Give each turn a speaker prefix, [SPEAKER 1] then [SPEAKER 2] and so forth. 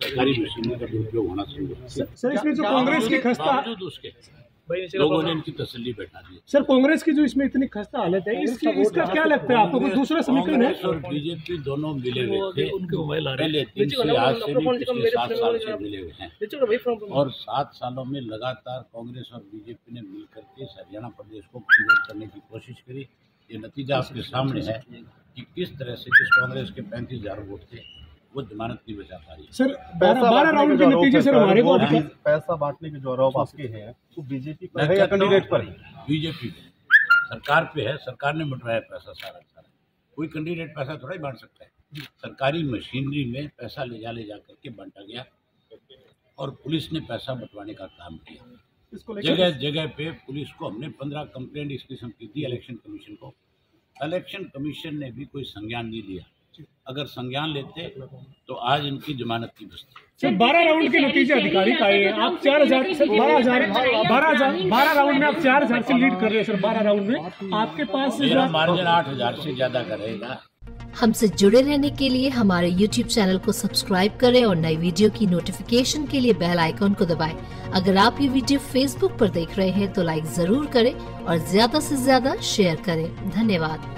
[SPEAKER 1] सरकारी मशीनों का दुरुपयोग होना शुरू हुआ
[SPEAKER 2] सर इसमें जो कांग्रेस की खस्ता
[SPEAKER 1] उसके। लोगों ने इनकी तसल्ली बैठा दी।
[SPEAKER 2] सर कांग्रेस की जो इसमें इतनी खस्ता हालत है इसकी इसका क्या लगता है आपको? कोई दूसरा समीकरण है?
[SPEAKER 1] और बीजेपी दोनों मिले हुए थे। पहले तीन से आज से पिछले सात साल से मिले हुए हैं। और सात सालों में लगातार कांग्रेस और बीजेपी ने मिलकर के हरियाणा प्रदेश को कमज़ोर करने की कोशिश करी। ये नतीजा आपके सामने है कि किस तरह से जिस कांग्रेस के पैंतीस हज़ार वोट थे। वो जमानत नहीं बचा पा रही
[SPEAKER 2] सर बारह राउंड के नतीजे सर हमारे को
[SPEAKER 3] पैसा बांटने के जो आरोप आपके हैं वो बीजेपी पर है या कैंडिडेट पर
[SPEAKER 1] बीजेपी पे सरकार पे है सरकार ने बंटवाया पैसा सारा सारा। कोई कैंडिडेट पैसा थोड़ा ही बांट सकता है। सरकारी मशीनरी में पैसा ले जा ले जा करके बांटा गया और पुलिस ने पैसा बंटवाने का काम किया। जगह जगह पे पुलिस को हमने पंद्रह कंप्लेंट इस किस्म की थी इलेक्शन कमीशन को। इलेक्शन कमीशन ने भी कोई संज्ञान नहीं लिया। अगर संज्ञान लेते तो आज इनकी जमानत की बस्ती।
[SPEAKER 2] सर बारह राउंड के नतीजे आधिकारिक आए हैं आप चार हज़ार बारह हज़ार बारह हज़ार बारह राउंड में आप चार हज़ार से लीड कर रहे हैं सर बारह राउंड में। आपके पास
[SPEAKER 1] मार्जिन आठ हज़ार से ज़्यादा का रहेगा
[SPEAKER 4] हमसे जुड़े रहने के लिए हमारे YouTube चैनल को सब्सक्राइब करें और नई वीडियो की नोटिफिकेशन के लिए बेल आइकॉन को दबाएँ। अगर आप ये वीडियो Facebook पर देख रहे हैं तो लाइक ज़रूर करें और ज़्यादा से ज़्यादा शेयर करें। धन्यवाद।